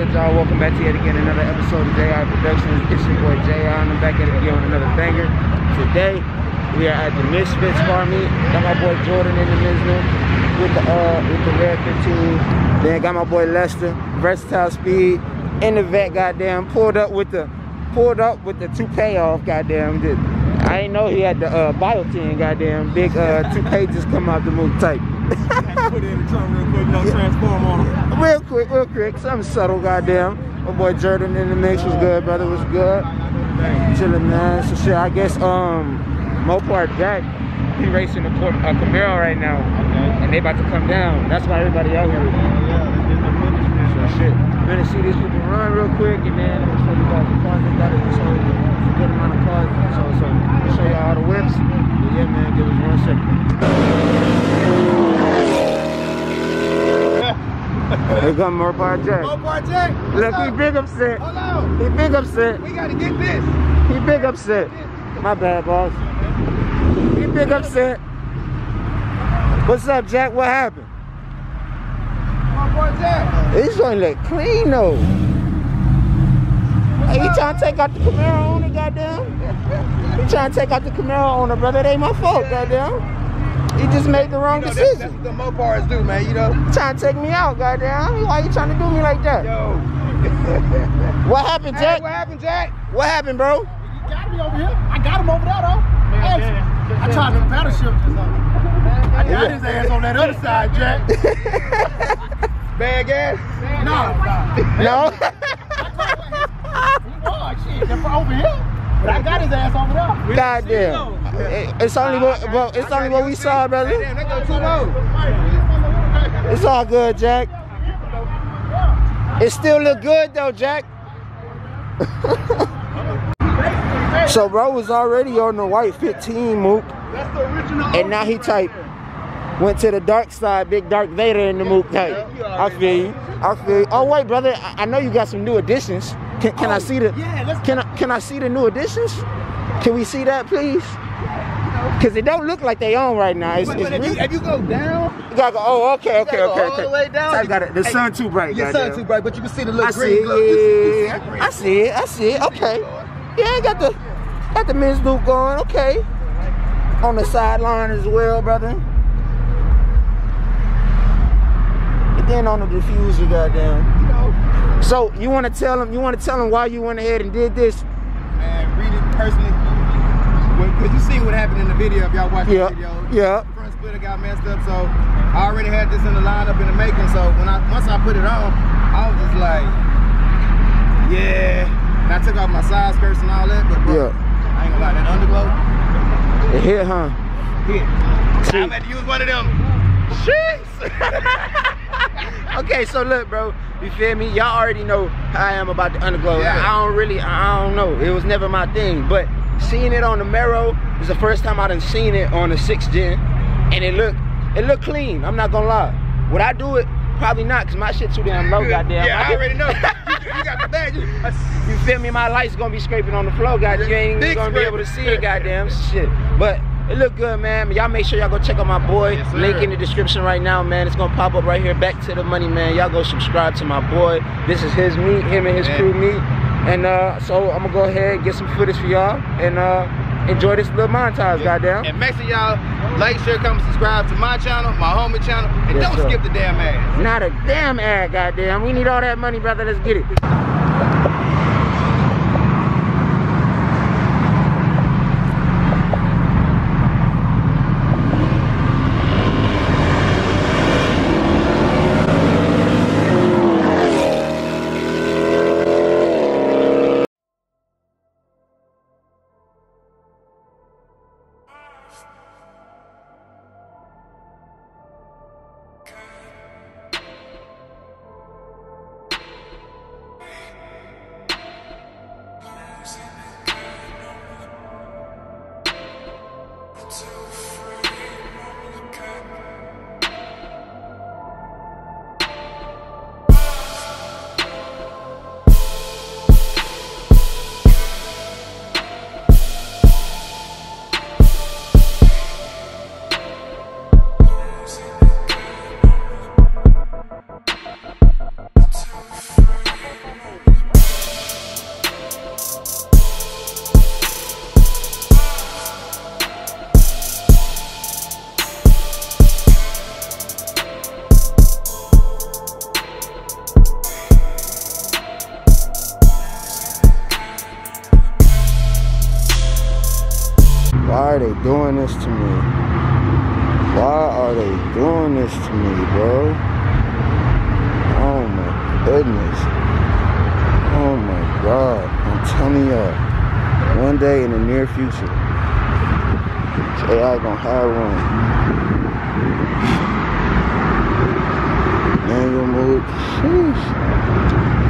good, y'all? Welcome back to yet again another episode of JI Productions. It's your boy JI, and I'm back at it again with another banger. Today, we are at the Misfits Bar Meet. Got my boy Jordan in the Mizzle with the uh with the red 15. Then got my boy Lester, versatile speed, in the vet, goddamn, pulled up with the pulled up with the toupee off, goddamn. Did- I didn't know he had the uh biotin, goddamn, big uh toupee just come out the move type. Put it in the trunk real quick, no transform on them. Real quick, real quick, something subtle, goddamn. My boy Jordan in the mix was good, brother was good. Chillin', man. So shit, I guess um Mopar Jack, he racing a, Cor- a Camaro right now, and they about to come down. That's why everybody out here. So shit, gonna see these people run real quick, and then I'm gonna show you guys the cars they got. It so a good amount of cars. So so I'll show y'all all the whips. But yeah, man, give us one second. Here come Mopar Jack. Oh, boy, Jay. what's Look, he up? big upset. Hold on. He big upset. We gotta get this. He big upset. My bad, boss. He big upset. What's up, Jack? What happened? My boy Jay. This joint look clean though. Hey, you trying to take out the Camaro owner, goddamn? You trying to take out the Camaro owner, brother? It ain't my fault, goddamn. He just made the wrong You know, that's, that's decision. what the Mopars do, man, you know? Trying to take me out, goddamn. Why are you trying to do me like that? Yo. What happened, Hey, Jack? what happened, Jack? What happened, bro? You got me over here. I got him over there though. Hey, I tried to battle shift this up. I got his ass on that other side, Jack. Bad gas? No? Shit. Over here. But I got his ass over there. Goddamn. It- It's only what, bro, it's only what we saw, brother. Damn, they go too. It's all good, Jack. It still look good though, Jack. so bro was already on the white 15 mook, That's the original. and now he type went to the dark side, big Dark Vader in the mook type. I feel you. I feel you. Oh wait, brother, I, I know you got some new additions. Can, can I oh, see the Yeah, let's can I can I see the new additions? Can we see that please? Cause it don't look like they on right now. It's, But, it's if, you, if you go down, you gotta go, oh, okay, okay, go okay, all the way down. I got it. The Hey, sun too bright. goddamn. sun too bright, but you can see the I little see green glow. See- you see Yeah, the yeah, I see it. I see it. Okay. Yeah, I got the got the men's loop going. Okay. On the sideline as well, brother. And on the diffuser, goddamn. Know, So you want to tell them? You want to tell them why you went ahead and did this? man, read it personally. Because you seen what happened in the video if y'all watched Yeah. the video. Yeah. The front splitter got messed up, so I already had this in the lineup in the making. So when I once I put it on, I was just like, yeah. And I took off my side skirts and all that, but bro, Yeah. I ain't gonna lie, that underglow, It hit, huh? hit. See. I had to use one of them. okay, so look, bro, you feel me? Y'all already know how I am about the underglow. Yeah. I don't really, I don't know. It was never my thing, but seeing it on the Mero is the first time I done seen it on the sixth gen, and it look, it look clean. I'm not gonna lie. Would I do it? Probably not, cause my shit too damn low, goddamn. Yeah, I already know. you, you got the bag. You, You feel me? My light's gonna be scraping on the floor, goddamn. You ain't Big gonna be able to see it, goddamn shit. But it look good, man. Y'all make sure y'all go check out my boy. Yes. Link in the description right now, man. It's gonna pop up right here. Back to the money, man. Y'all go subscribe to my boy. This is his meet, him and his Yeah. crew meet. And uh, so I'm gonna go ahead get some footage for y'all and uh, enjoy this little montage, goddamn. And make sure y'all like, share, comment, subscribe to my channel, my homie channel, and Yes, don't sir. skip the damn ad. Not a damn ad, goddamn. We need all that money, brother. Let's get it. They doing this to me? Why are they doing this to me, bro? Oh my goodness. Oh my god. I'm telling y'all. One day in the near future, AI gonna have one. Manual mode. Sheesh.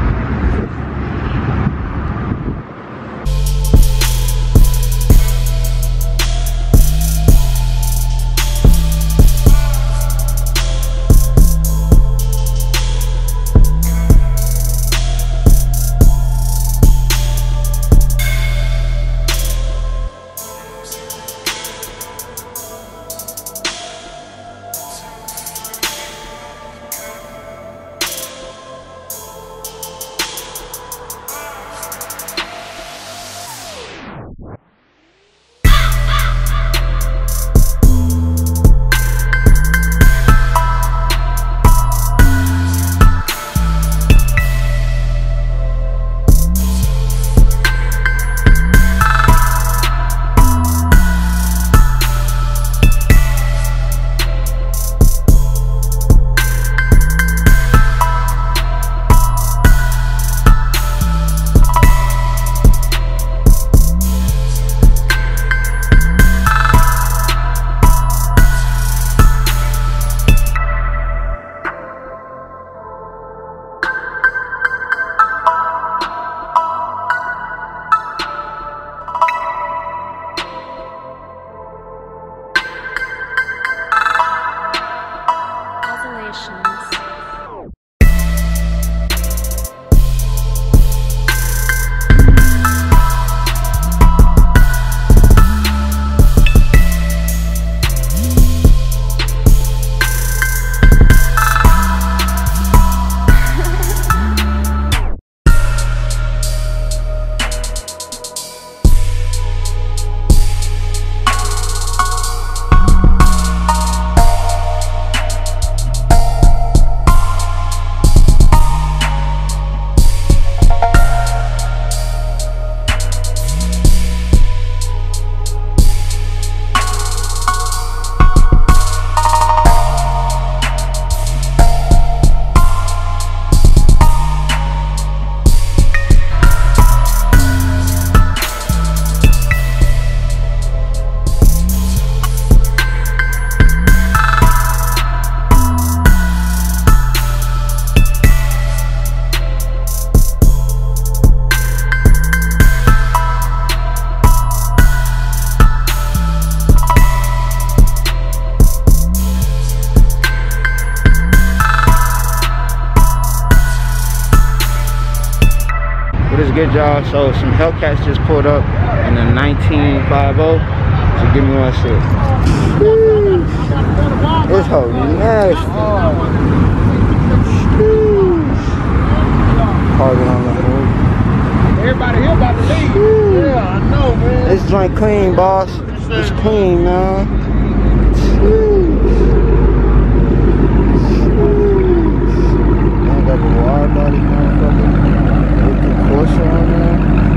Oscillations. What is good, y'all? So some Hellcats just pulled up in the 1950. So give me one sec. This hoe nasty. On the. Everybody here about to leave. Yeah, I know, man. This joint clean, boss. It's clean, man. Man, got the wide body motherfucker. With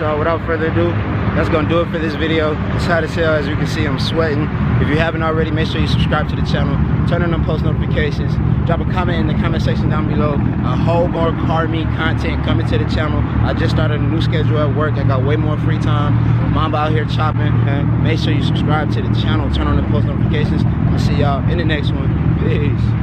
y'all, without further ado, that's gonna do it for this video. It's hot as hell, as you can see, I'm sweating. If you haven't already, make sure you subscribe to the channel, turn on them post notifications, drop a comment in the comment section down below. A whole more car meet content coming to the channel. I just started a new schedule at work. I got way more free time. Mamba out here chopping. And make sure you subscribe to the channel, turn on the post notifications. Gonna see y'all in the next one. Peace.